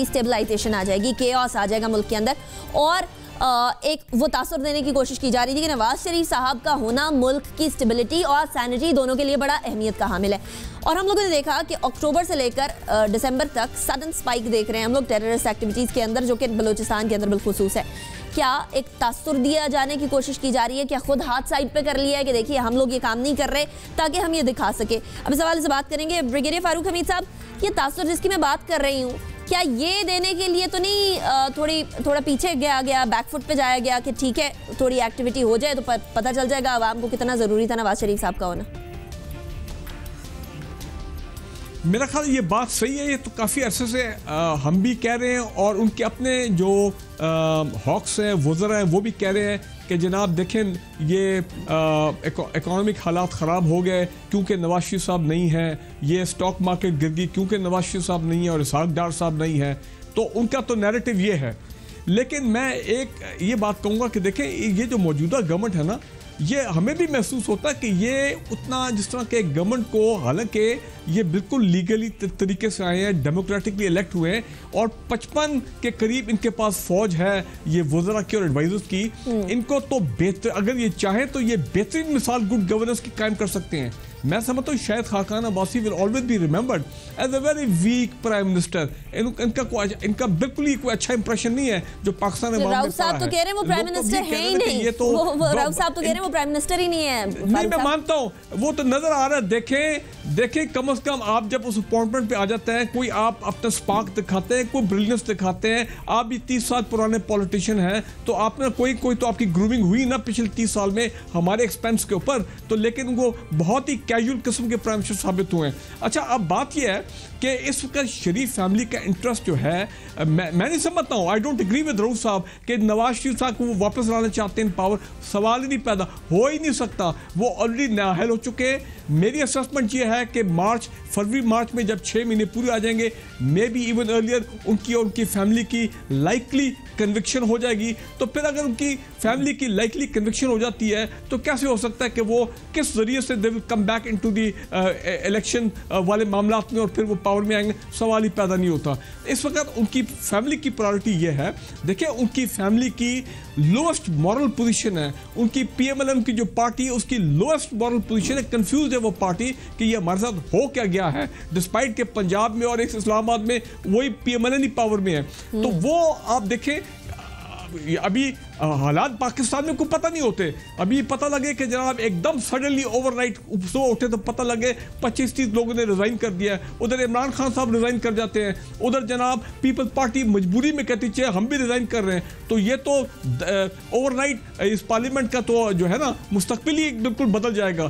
Stabilisation آ جائے گی caves آ جائے گا ملک کے اندر۔ اور ایک وہ تاثر دینے کی کوشش کی جا رہی تھی کہ نواز شریف صاحب کا ہونا ملک کی اسٹیبلٹی اور سینٹی دونوں کے لیے بڑا اہمیت کا حامل ہے۔ اور ہم لوگوں نے دیکھا کہ اکتوبر سے لے کر ڈسمبر تک سڈن سپائک دیکھ رہے ہیں ہم لوگ ٹیررسٹ ایکٹیویٹیز کے اندر جو کہ بلوچستان کے اندر بالخصوص ہے۔ کیا ایک تاثر دیا جانے کی کوشش کی جا رہی ہے؟ کیا خود ہاتھ سائڈ پہ کر لیا ہے کہ دیکھیے ہم لوگ یہ کام نہیں کر رہے تاکہ ہم یہ دکھا سکے اب اس حوالے سے بات کریں گے بریگیڈیئر فاروق حمید صاحب، یہ تاثر جس کی میں بات کر رہی ہوں کیا یہ دینے کے لیے تو نہیں تھوڑی، تھوڑا پیچھے گیا گیا بیک فٹ پہ جایا گیا کہ ٹھیک ہے، تھوڑی ایکٹیویٹی ہو جائے تو پتہ چل جائے گا عوام کو کتنا ضروری تھا نواز شریف صاحب کا ہونا۔ میرا خیال یہ بات صحیح ہے، یہ تو کافی عرصے سے ہم بھی کہہ رہے ہیں اور ان کے اپنے جو ہاکس ہیں وزر ہیں، وہ بھی کہہ رہے ہیں کہ جناب دیکھیں، یہ اکانومک حالات خراب ہو گئے، کیونکہ نواز شریف صاحب نہیں ہیں، یہ سٹاک مارکیٹ گر گئی، کیونکہ نواز شریف صاحب نہیں ہے اور اسحاق ڈار صاحب نہیں ہے تو ان کا تو نیریٹو یہ ہے۔ لیکن میں ایک یہ بات کہوں گا کہ دیکھیں، یہ جو موجودہ گورنمنٹ ہے نا یہ ہمیں بھی محسوس ہوتا ہے کہ یہ اتنا جس طرح کے گورنمنٹ کو حالانکہ یہ بالکل لیگلی طریقے سے آئے ہیں ڈیموکریٹکلی الیکٹ ہوئے ہیں اور پچپن کے قریب ان کے پاس فوج ہے یہ وزراء کی اور ایڈوائزرز کی۔ ان کو تو بہتر اگر یہ چاہیں تو یہ بہترین مثال گڈ گورننس کی قائم کر سکتے ہیں۔ میں سمجھتا ہوں شاید Khaqan Abbasi will always be remembered as a very weak prime minister ان کا ان کا بالکل ہی کوئی اچھا امپریشن نہیں ہے جو پاکستان میں راؤ صاحب تو کہہ رہے ہیں وہ پرائم منسٹر ہے ہی نہیں۔ راؤ صاحب تو کہہ رہے ہیں وہ پرائم منسٹر ہی نہیں ہے۔ نہیں میں مانتا ہوں وہ تو نظر آ رہا ہے دیکھیں دیکھیں کم از کم آپ جب اس اپوائنٹمنٹ پہ آ جاتے ہیں کوئی آپ اپنا سپارک دکھاتے ہیں کوئی بریلینس دکھاتے ہیں آپ بھی تیس سال پرانے پولیٹیشن ہیں تو آپ نے کوئی کوئی تو آپ کی گرومنگ ہوئی نا پچھلے تیس سال میں ہمارے ایکسپینس کے اوپر تو لیکن وہ بہت ہی کیجول قسم کے پرائم منسٹر ثابت ہوئے ہیں۔ اچھا اب بات یہ ہے کہ اس وقت شریف فیملی کا انٹرسٹ جو ہے میں نہیں سمجھتا ہوں آئی ڈونٹ اگری ود روح صاحب کہ نواز شریف صاحب کو وہ واپس لانا چاہتے ہیں پاور سوال ہی نہیں پیدا۔ ہو ہی نہیں سکتا۔ وہ آلریڈی نااہل ہو چکے۔ میری اسسمنٹ یہ ہے کہ مارچ، فروری مارچ میں جب چھ مہینے پورے آ جائیں گے مے بی ایون ارلیئر ان کی اور ان کی فیملی کی لائکلی کنوکشن ہو جائے گی۔ تو پھر اگر ان کی فیملی کی لائکلی کنوکشن ہو جاتی ہے، تو کیسے ہو سکتا ہے کہ وہ کس ذریعے سے they will come back into the election والے معاملات میں اور پھر وہ پاور میں آئیں گے؟ سوال ہی پیدا نہیں ہوتا۔ اس وقت ان کی فیملی کی پرائرٹی یہ ہے۔ دیکھیں، ان کی فیملی کی لوسٹ مورل پوزیشن ہے۔ ان کی پی ایم ایم کی جو پارٹی اس کی لوسٹ مورل پوزیشن ہے۔ کنفیوز ہے وہ پارٹی کہ یہ ہمارے ساتھ ہو کیا گیا ہے۔ ڈسپائٹ کہ پنجاب میں اور اسلام آباد میں وہی P M L N power میں ہے۔ تو وہ آپ دیکھیں ابھی حالات پاکستان میں کوئی پتہ نہیں ہوتے۔ ابھی پتہ لگے کہ جناب ایک دم سڈنلی اوور نائٹ صبح اٹھے تو پتہ لگے پچیس تیس لوگوں نے ریزائن کر دیا ہے۔ ادھر عمران خان صاحب ریزائن کر جاتے ہیں۔ ادھر جناب پیپل پارٹی مجبوری میں کہتی چاہے ہم بھی ریزائن کر رہے ہیں۔ تو یہ تو اوور نائٹ اس پارلیمنٹ کا تو جو ہے نا، مستقبل ہی بالکل بدل جائے گا۔